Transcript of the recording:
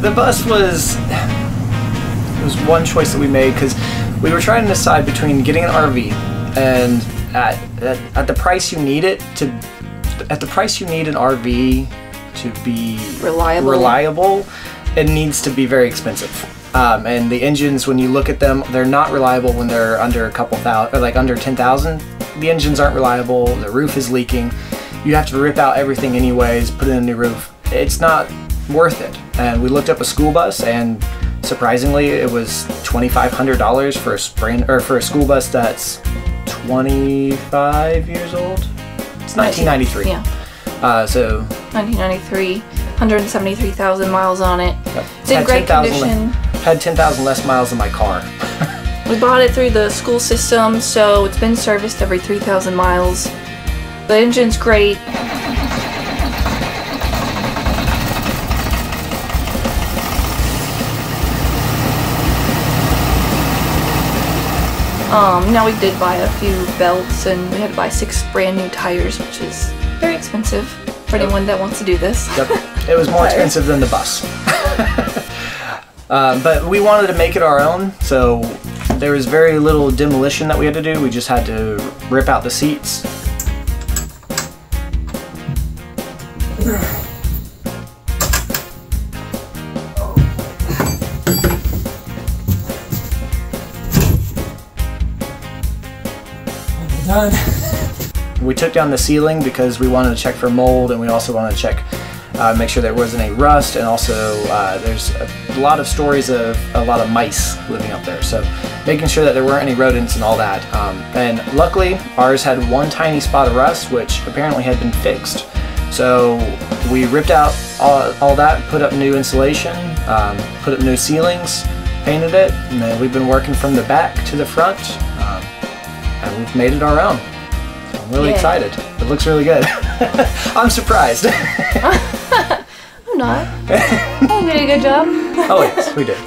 the bus was it was one choice that we made because we were trying to decide between getting an RV and at, at, at the price you need it to at the price you need an RV to be Reliable. reliable it needs to be very expensive. Um, and the engines when you look at them they're not reliable when they're under a couple thousand or like under 10,000 the engines aren't reliable the roof is leaking. You have to rip out everything anyways put in a new roof it's not worth it and we looked up a school bus and surprisingly it was $2500 for a brand or for a school bus that's 25 years old it's 1993 Yeah. uh, so 1993, 173,000 miles on it. Yep. It's in great 10,000 le- condition. had 10,000 less miles than my car We bought it through the school system, so it's been serviced every 3,000 miles. The engine's great. Um, now we did buy a few belts and we had to buy six brand new tires, which is very expensive for anyone that wants to do this. Yep. It was more expensive than the bus. um, but we wanted to make it our own, so there was very little demolition that we had to do. We just had to rip out the seats. We took down the ceiling because we wanted to check for mold and we also wanted to check, uh, make sure there wasn't any rust and also uh, there's a lot of stories of a lot of mice living up there. So making sure that there weren't any rodents and all that. Um, and luckily ours had one tiny spot of rust which apparently had been fixed. So we ripped out all, all that, put up new insulation, um, put up new ceilings, painted it, and then we've been working from the back to the front. Um, and we've made it our own. So I'm really Yeah. excited. It looks really good. I'm surprised. I'm not. I did a good job. oh yes, we did.